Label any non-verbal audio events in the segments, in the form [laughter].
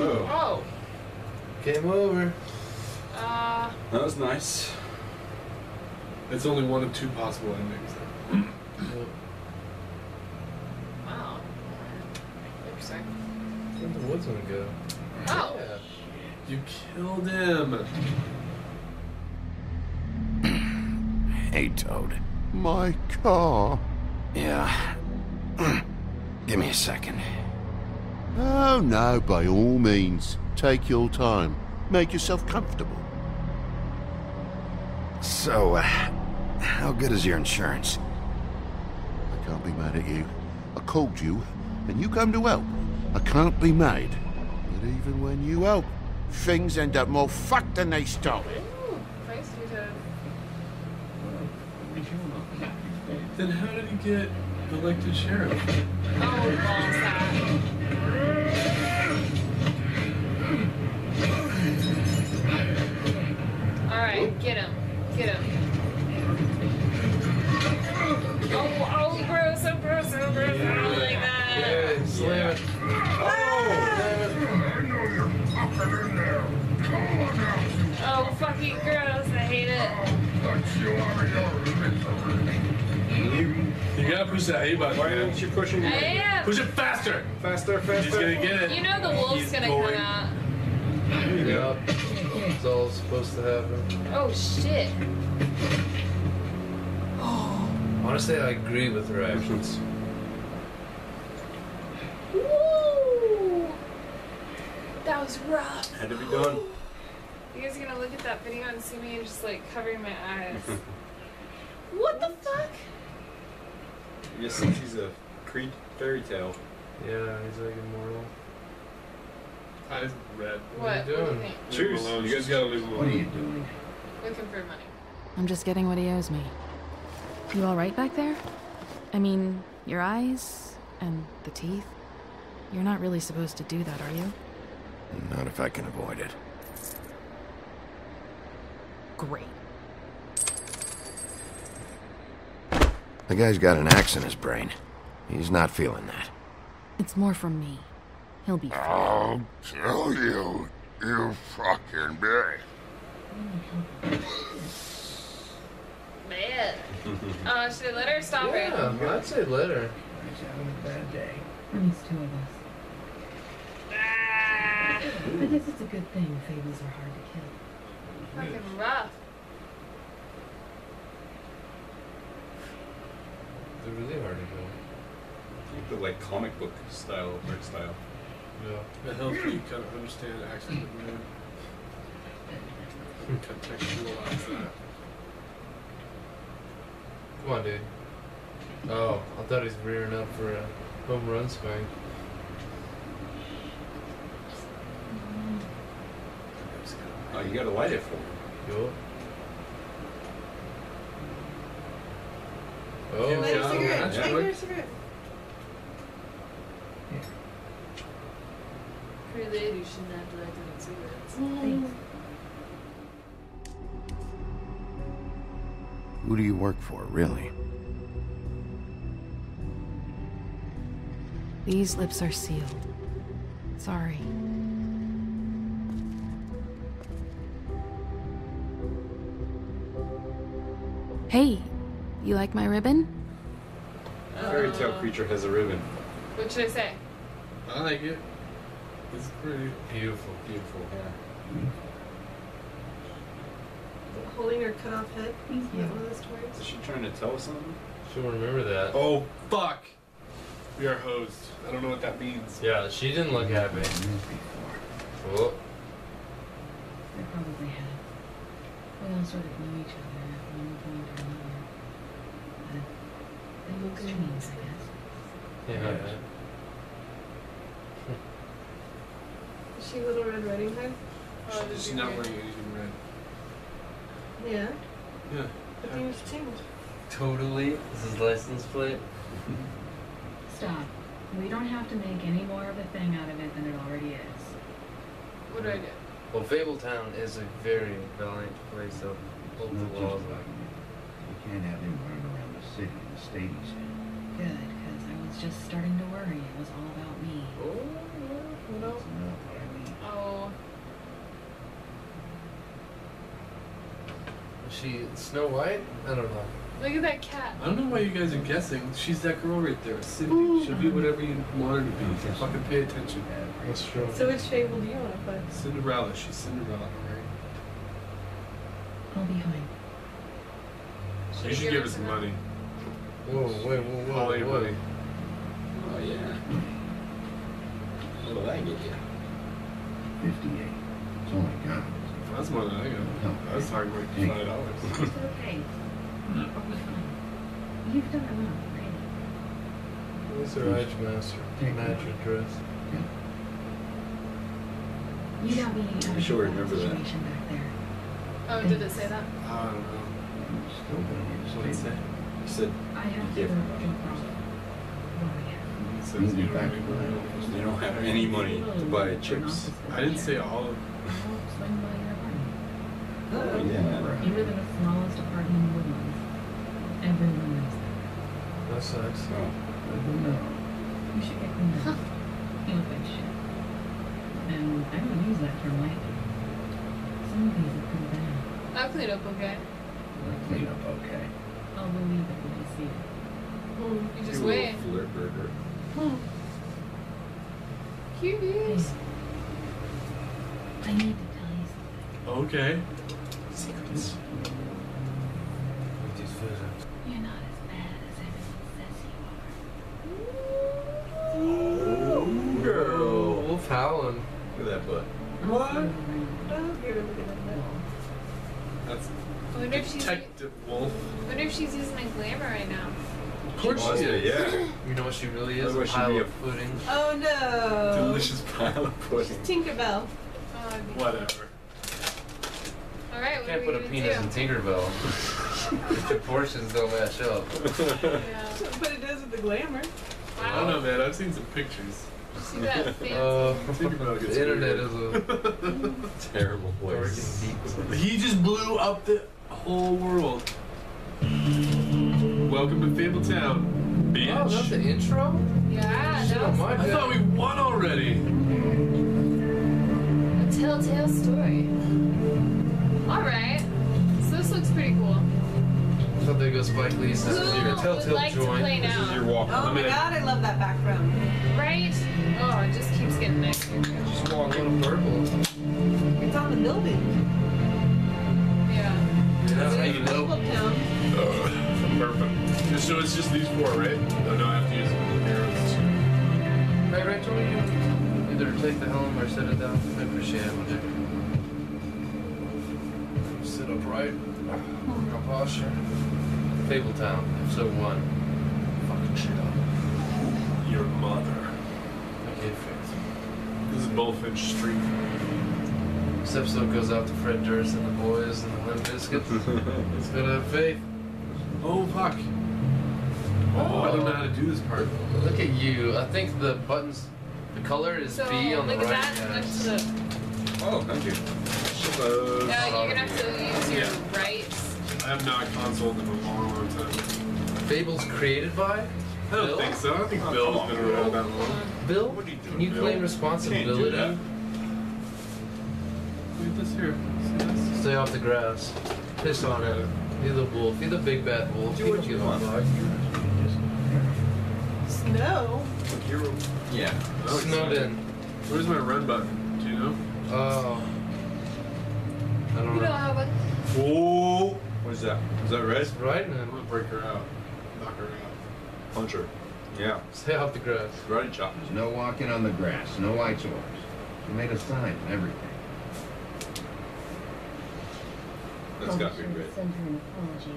Oh. Came over. Uh. That was nice. It's only one of two possible endings. Then. Wow. Interesting. Where'd the woodsman go? Oh. Yeah. You killed him. Hey, Toad. My car. Yeah. Give me a second. Oh, no, by all means. Take your time. Make yourself comfortable. So, uh, how good is your insurance? I can't be mad at you. I called you, and you come to help. I can't be mad. But even when you help, things end up more fucked than they started. Ooh, nice you to. Then how did he get elected sheriff? Oh, ball. Alright, get him. Get him. Oh, oh, gross, so gross, so gross. I don't like that. Yeah, slam it. Oh, fucking gross. I hate it. You gotta push that A button. Why aren't you pushing I it? am. Push it faster. Faster, He's faster. gonna get it. You know the wolf's He's gonna going. come out. Yep. It's all supposed to happen. Oh, shit. [gasps] Honestly, I agree with her actions. Woo! That was rough. Had to be done. [gasps] You guys are gonna look at that video and see me just like covering my eyes. [laughs] what the fuck? Yes, since he's a Creed fairy tale. Yeah, he's like immortal. I read. What are What? you What do you doing? think? Choose. You guys gotta leave him alone. doing? Looking for money. I'm just getting what he owes me. You all right back there? I mean, your eyes and the teeth? You're not really supposed to do that, are you? Not if I can avoid it. Great. The guy's got an axe in his brain. He's not feeling that. It's more from me. He'll be fine. I'll tell you, you fucking bitch. Man. uh, should I let her stop Yeah, her? I'd say let her. He's having a bad day. And Only two of us. Ah, I guess it's a good thing fables are hard to kill. fucking rough. They're really hard to kill. Keep the like comic book style, art style. Yeah. It helps you kind of understand actions of men. [laughs] Contextualize that. Come on, dude. Oh, I thought he's rearing up for a home run swing. Oh, you gotta light it for him. Cool. Oh, light a cigarette. that's Light quick. your cigarette. Pretty lady shouldn't have to like doing cigarettes. Mm. Thanks. Who do you work for, really? These lips are sealed. Sorry. Hey, you like my ribbon? Fairy tale creature has a ribbon. What should I say? I like it. It's pretty beautiful. Beautiful. yeah. Holding her cut off head. Is one of those toys? Is she trying to tell us something? She'll remember that. Oh fuck! We are hosed. I don't know what that means. Yeah, she didn't look happy. Oh, They probably have. We all sort of know each other at one point or another. But they look dreams, I guess. yeah. Is she Little Red Riding Hood? Oh, She's did not wearing anything red. Yeah. Yeah. But things change. Totally. This is license plate. Stop. We don't have to make any more of a thing out of it than it already is. What do I do? Well, Fabletown is a very valiant place of old the laws. You can't have him running around the city in the state. Good, because I was was just starting to worry it was all about me. Oh, yeah, you know. Oh, Is she Snow White? I don't know. look at that cat. I don't know why you guys are guessing. She's that girl right there, Cindy. She'll be whatever you want her to be. So fucking pay attention. That's true. So which fable do you want to put? Cinderella. She's Cinderella. Right? I'll be fine. You should give her some money. Whoa, wait, whoa, whoa, All whoa. Oh yeah. What did I get you? 58. Oh, my God. That's more than I got. I was talking about five dollars. It's okay. I'll be fine. You've done enough, really. What's her edge master? Magic dress. You got me out I'm sure that remember that. back there. Oh, did it say that? I don't know. Still gonna need What did it say? You said I have Yeah. to jump off. Well, yeah. It says you you don't back have to any money. they don't have any money to buy chips. I didn't say all of I'll swing by your apartment. Oh yeah. You live in the smallest apartment in the Woodlands. Everyone knows that. That sucks. Oh. Good to know. You should get cleaned up. you look like shit. And I don't use that term lightly. Some of these are pretty bad. I'll clean up okay. I'll clean up okay. I'll believe it when I see it. Hmm, you just You wait. little flirt burger. Hmm. Cuties. I need to tell you something. Okay. Secrets. With these photos. You're not as bad as everyone says you are. Oh, girl. Wolf howling. Look at that butt. What? see you around. Oh, you're at that. That's I wonder if she's. Detective Wolf. I wonder if she's using my glamour right now. Of course she is. yeah. You know what she really is? A Otherwise she'd pile be of a- pudding. Oh no. Delicious pile of pudding. Tinkerbell. Oh, I'd be- Whatever. All right, what Can't are we put a gonna penis do? in Tinkerbell. [laughs] the your portions don't match up. [laughs] Yeah. But it does with the glamour. I don't know, man. I've seen some pictures. See that [laughs] fancy? Uh, Tinkerbell gets the internet weird. is a Terrible dark place. and deep. He just blew up the whole world. Welcome to Fabletown, bitch. Oh, that's the intro? yeah, Shit, that was I bad. thought we won already. a telltale story. All right, so this looks pretty cool. I thought there goes Spike Lee. This is Who your would telltale like to joint. play This is your now? walk. Oh my minute. god, I love that background. Right? Oh, it just keeps getting nicer. Just walk a little purple. It's on the building. Yeah. That's how you know. Town. Oh, perfect. So it's just these four, right? No, no, I have to use arrows. Hey, Rachel, will you either take the helm or set it down? I appreciate it. Would you? Sit upright. Work on posture. Fabletown, episode one. Fucking shit up. Your mother. Okay, fix. This is Bullfinch Street. This episode goes out to Fred Durst and the boys and the Limp Bizkit. [laughs] It's gonna have faith. Oh, fuck. Oh, I don't know how to do this part. Look at you. I think the buttons, the color is So B on the right. that. yeah. Next the, Oh, thank you. Uh, yeah, you're gonna have to use your Yeah. right. I have not consoled in a long, long time. Fables created by I don't Bill? think so. I don't think Oh, Bill's come on, been Bill. around that long. Bill. What are you Can you Bill? claim Can't do responsibility? That. Look at this here. See this? Stay off the grass. Piss on it. Be the wolf. Be the big bad wolf. Do what you want. Snow. You're, yeah. Oh, Snowed in. Where's my run button? Do you know? Oh. I don't You know. don't have a. Oh, what is that? Is that red? It's right I'm gonna break her out. Knock her out. Punch her. Yeah. Stay off the grass. Karate chop. There's no walking on the grass, no lights orders. She made a sign and everything. That's got to be red. Send her an apology.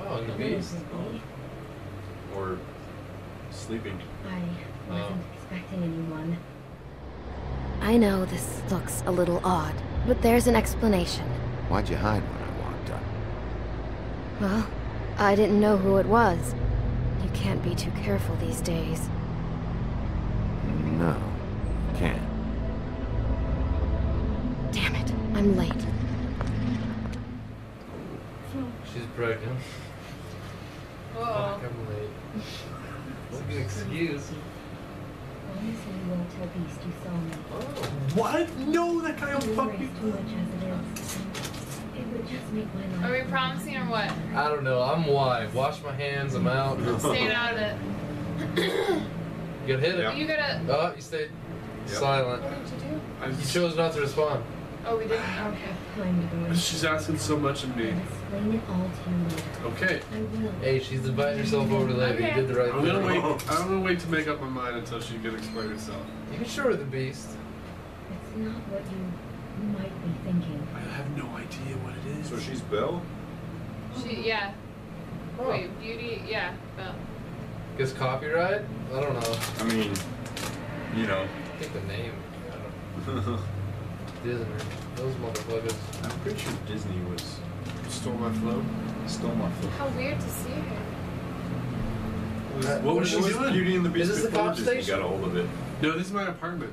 Oh, and the That beast. his. Or sleeping. I wasn't Oh. expecting anyone. I know this looks a little odd, but there's an explanation. Why'd you hide when I walked up? Well, I didn't know who it was. You can't be too careful these days. No, can't. I'm late. She's pregnant. Whoa. Oh. Fuck, I'm late. That's a good excuse. Promise you won't tell Beast you saw me. Oh. What? No, that guy will Don't fuck you. it's too much as it is. It would just make my life. Are we promising or what? I don't know. I'm wide. Wash my hands. I'm out. [laughs] Staying out of it. You gotta hit it. Yeah. You gotta. Oh, you stayed Yep. silent. What did you do? You chose not to respond. Oh, we didn't. Okay. Time to go. She's asking so much of me. Explain it all to you later. Okay. I will. Hey, she's inviting herself over later. Okay. You did the right I'm thing. gonna wait. I'm gonna wait to make up my mind until she can explain herself. You can show her the beast. It's not what you might be thinking. I have no idea what it is. So she's Belle? She. Yeah. Oh. Wait. Beauty. Yeah. Belle. Guess copyright? I don't know. I mean, you know. I think the name. [laughs] I don't know. Disney. Those motherfuckers. I'm pretty sure Disney was Stole my flow. stole my foot. How weird to see her. Uh, What was she doing? Beauty and the Beast Is this the before cop Disney station? got a hold of it. No, this is my apartment.